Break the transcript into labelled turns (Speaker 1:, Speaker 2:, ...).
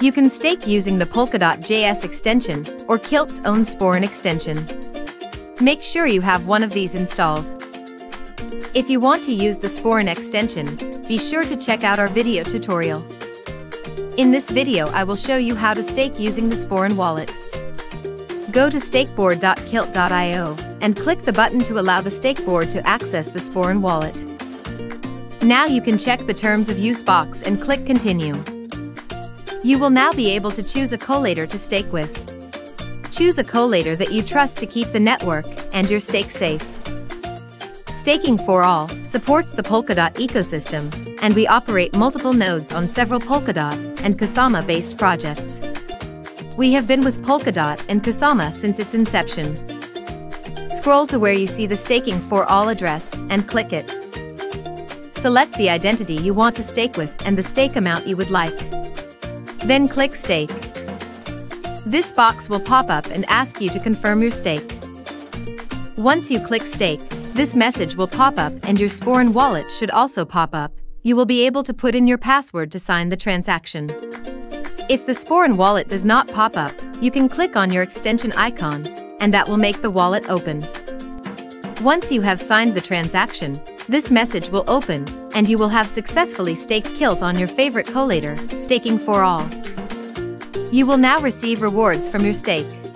Speaker 1: You can stake using the Polkadot.js extension or Kilt's own Sporran extension. Make sure you have one of these installed. If you want to use the Sporran extension, be sure to check out our video tutorial. In this video I will show you how to stake using the Sporran wallet. Go to stakeboard.kilt.io and click the button to allow the stakeboard to access the Sporran wallet. Now you can check the terms of use box and click continue. You will now be able to choose a collator to stake with. Choose a collator that you trust to keep the network and your stake safe. Staking4All supports the Polkadot ecosystem, and we operate multiple nodes on several Polkadot and Kusama-based projects. We have been with Polkadot and Kusama since its inception. Scroll to where you see the Staking4All address and click it. Select the identity you want to stake with and the stake amount you would like. Then click Stake. This box will pop up and ask you to confirm your stake. Once you click Stake, this message will pop up and your Sporran wallet should also pop up. You will be able to put in your password to sign the transaction. If the Sporran wallet does not pop up, you can click on your extension icon, and that will make the wallet open. Once you have signed the transaction, this message will open, and you will have successfully staked Kilt on your favorite collator, Staking4All. You will now receive rewards from your stake.